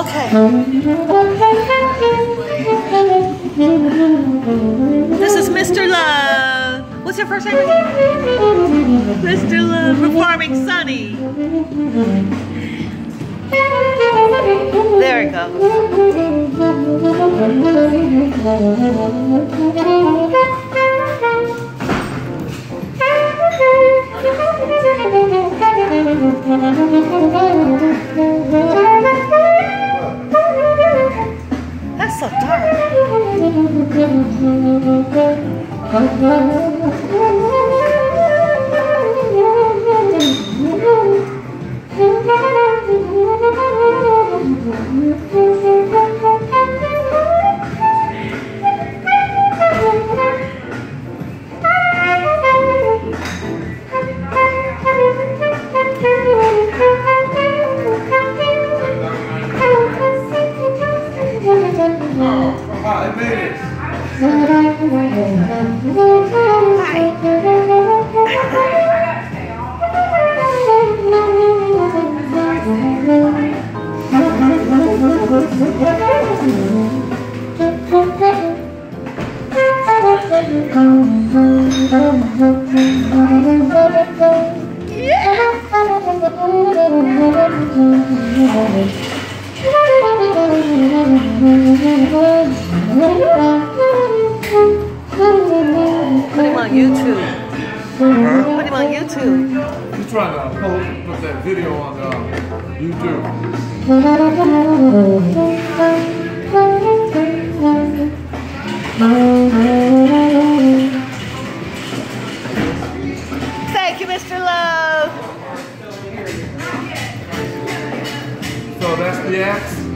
Okay. This is Mr. Love. What's your first name? Mr. Love performing Sunny. There it goes. Oh dark. Put him on YouTube. Huh? Put him on YouTube. He's trying to post, put that video on uh, YouTube. Thank you, Mr. Love. So that's the axe.